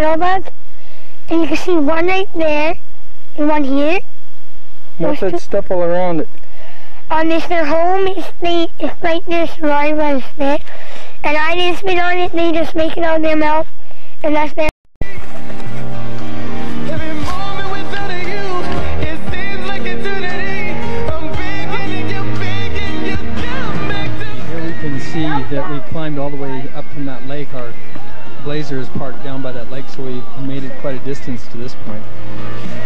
a spittlebug. And you can see one right there and one here. What's that stuff all around it? On this their home, it's, they, it's like their saliva and spit. And I didn't spit on it, they just make it out of their mouth. And that's their Every moment without you, it seems like eternity. I'm begging you, begging you, come back to me. Here we can see that we climbed all the way up from that lake. Our blazer is parked down by that lake, so we made it quite a distance to this point.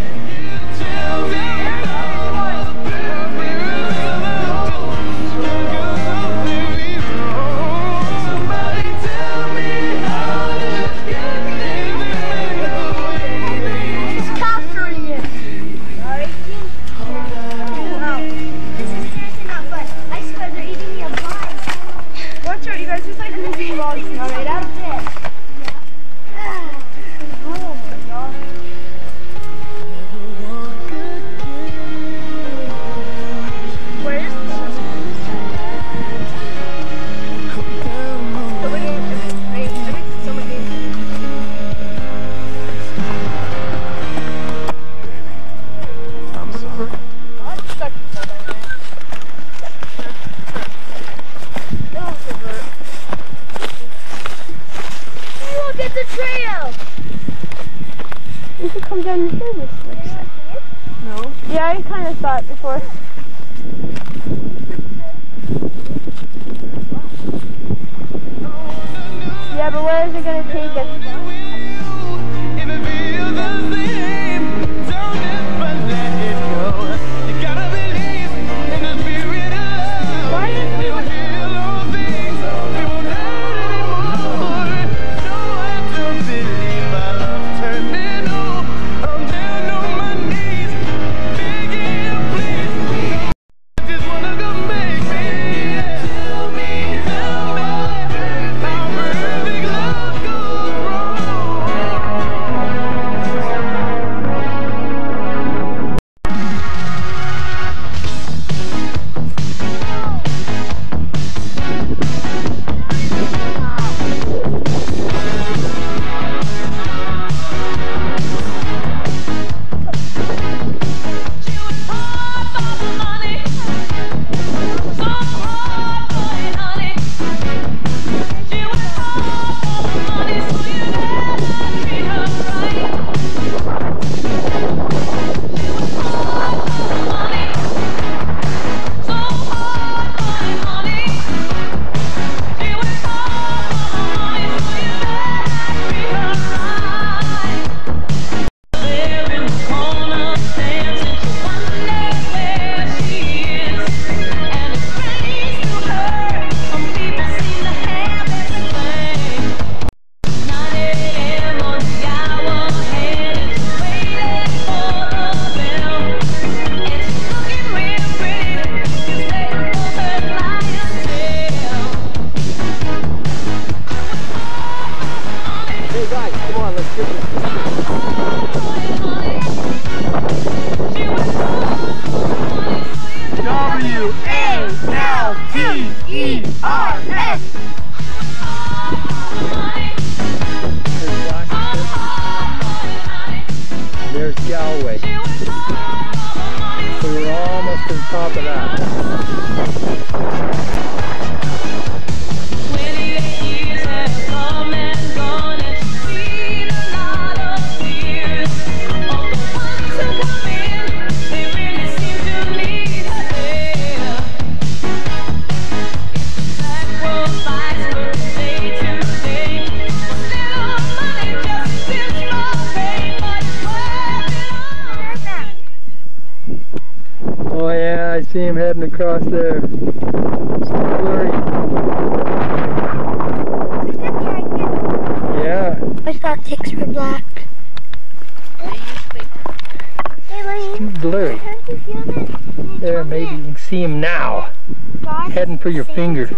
Trail. You should come down the hill this way. No. Yeah, I kind of saw it before. There's Galwey. We're almost the top of that. Heading across there. It's blurry. Yeah, I thought ticks were black. too blurry. There, maybe you can see him now. Heading for your finger.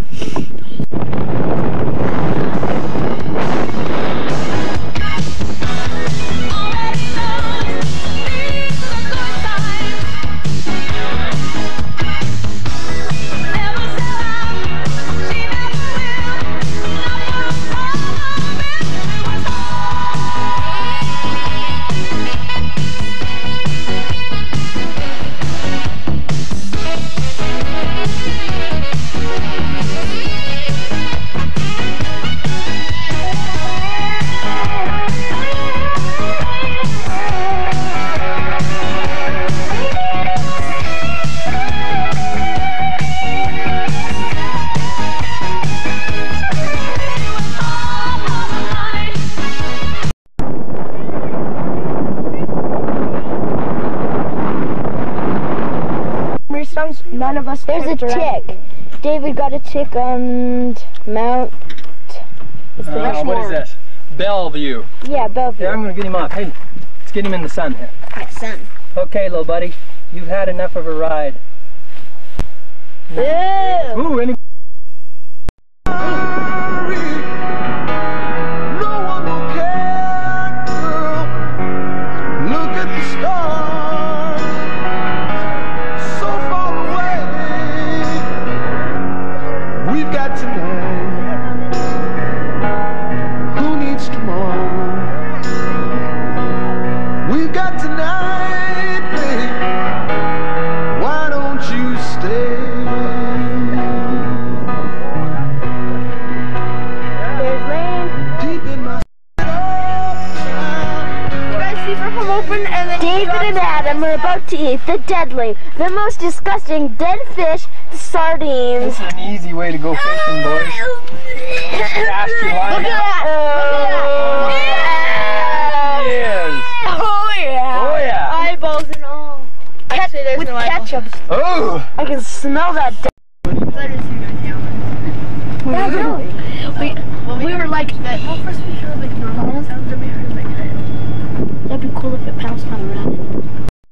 A tick. David got a tick on Mount. What's the Uh, what is this? Bellevue. Yeah, Bellevue. Here, I'm gonna get him off. Hey, let's get him in the sun here. sun. Okay, little buddy, you've had enough of a ride. Ew. Ooh, to eat the deadly, the most disgusting dead fish, the sardines. This is an easy way to go fishing, boys. Cast your line out. Yes. Oh yeah. Oh yeah. Eyeballs and all. I'd there's With no ketchup. Oh. I can smell that. de- We were like, how first we heard like normal sounds, then we heard like that. That'd be cool if it pounced on the rabbit.